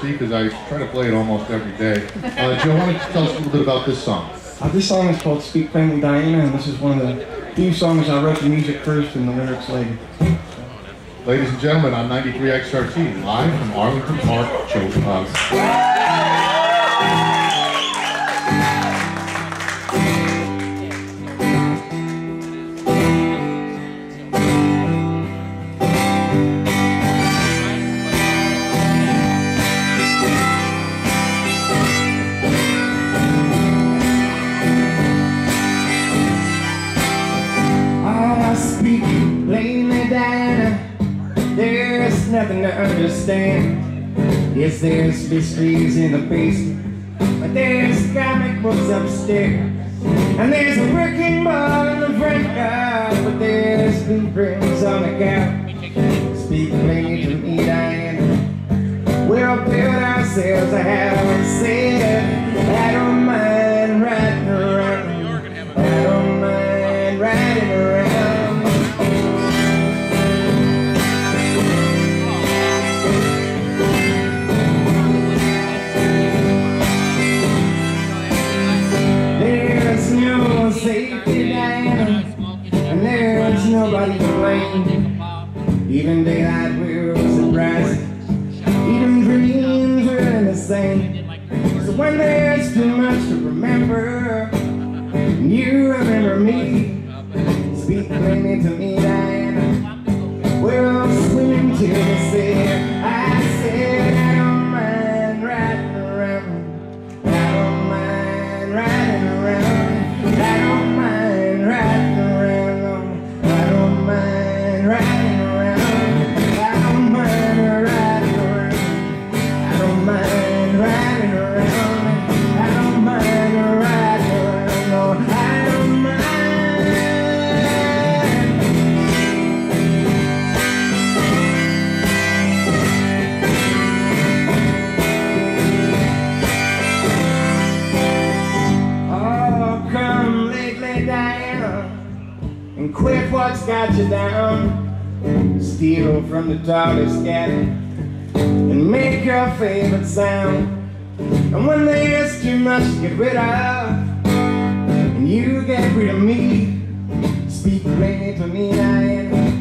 because I try to play it almost every day. Uh, Joe, why don't you tell us a little bit about this song? Uh, this song is called Speak Plainly Diana, and this is one of the few songs I wrote the music first and the lyrics later. Ladies and gentlemen, on 93 XRT, live from Arlington Park, Joe Pug. Nothing to understand. Yes, there's mysteries in the basement, but there's comic books upstairs. And there's a wrecking ball in the front car, but there's blueprints on the couch. Speak plainly to me, Diana. We'll build ourselves a house, to blame. Even daylight will surprise even dreams are the same. So when there's too much to remember, and you remember me, speak plainly to me, Diana. We're all swimming to the sea. And quit what's got you down. Steal from the tallest cat and make your favorite sound. And when there's too much to get rid of, and you get rid of me, speak plainly to me. I said.